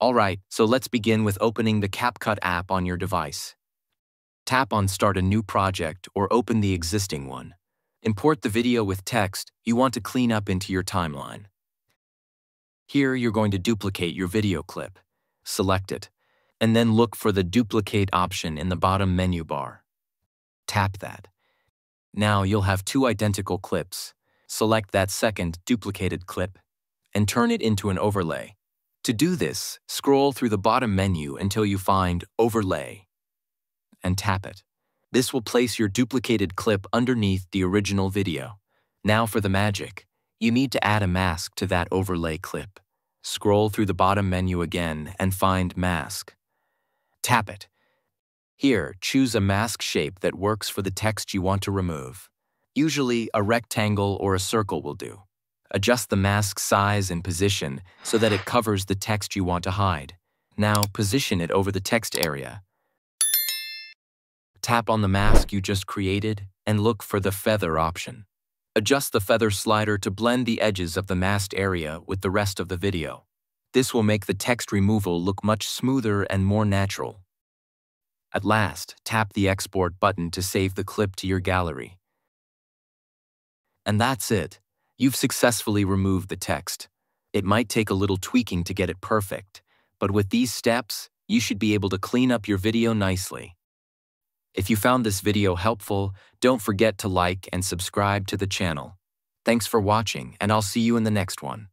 Alright, so let's begin with opening the CapCut app on your device. Tap on Start a new project or open the existing one. Import the video with text you want to clean up into your timeline. Here you're going to duplicate your video clip. Select it, and then look for the Duplicate option in the bottom menu bar. Tap that. Now you'll have two identical clips. Select that second duplicated clip and turn it into an overlay. To do this, scroll through the bottom menu until you find Overlay and tap it. This will place your duplicated clip underneath the original video. Now for the magic. You need to add a mask to that overlay clip. Scroll through the bottom menu again and find Mask. Tap it. Here, choose a mask shape that works for the text you want to remove. Usually, a rectangle or a circle will do. Adjust the mask size and position so that it covers the text you want to hide. Now, position it over the text area. Tap on the mask you just created and look for the feather option. Adjust the feather slider to blend the edges of the masked area with the rest of the video. This will make the text removal look much smoother and more natural. At last, tap the Export button to save the clip to your gallery. And that's it. You've successfully removed the text. It might take a little tweaking to get it perfect, but with these steps, you should be able to clean up your video nicely. If you found this video helpful, don't forget to like and subscribe to the channel. Thanks for watching, and I'll see you in the next one.